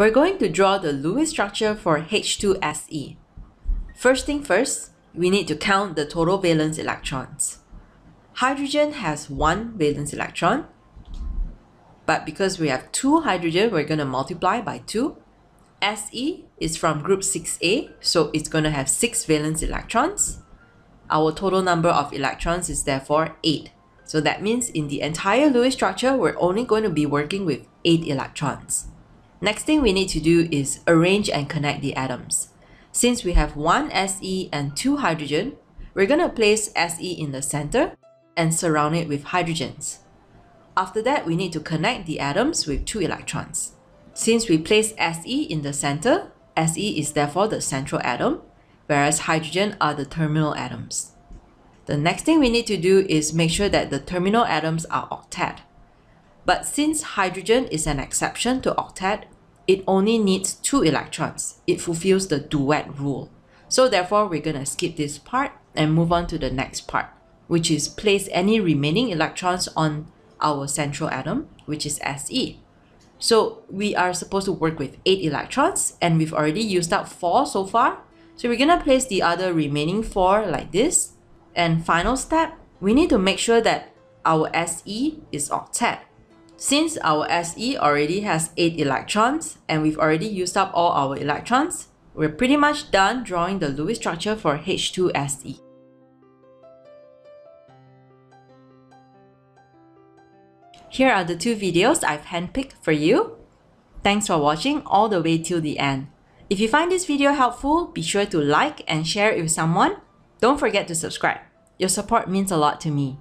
We're going to draw the Lewis structure for H2SE. First thing first, we need to count the total valence electrons. Hydrogen has one valence electron, but because we have two hydrogen, we're going to multiply by 2. Se is from group 6a, so it's going to have 6 valence electrons. Our total number of electrons is therefore 8. So that means in the entire Lewis structure, we're only going to be working with 8 electrons. Next thing we need to do is arrange and connect the atoms. Since we have one Se and two hydrogen, we're going to place Se in the center and surround it with hydrogens. After that, we need to connect the atoms with two electrons. Since we place Se in the center, Se is therefore the central atom, whereas hydrogen are the terminal atoms. The next thing we need to do is make sure that the terminal atoms are octet. But since hydrogen is an exception to octet, it only needs two electrons. It fulfills the duet rule. So therefore, we're going to skip this part and move on to the next part, which is place any remaining electrons on our central atom, which is Se. So we are supposed to work with 8 electrons and we've already used up 4 so far. So we're going to place the other remaining 4 like this and final step, we need to make sure that our Se is octet. Since our Se already has 8 electrons and we've already used up all our electrons, we're pretty much done drawing the Lewis structure for H2Se. Here are the two videos I've handpicked for you. Thanks for watching all the way till the end. If you find this video helpful, be sure to like and share it with someone don't forget to subscribe. Your support means a lot to me.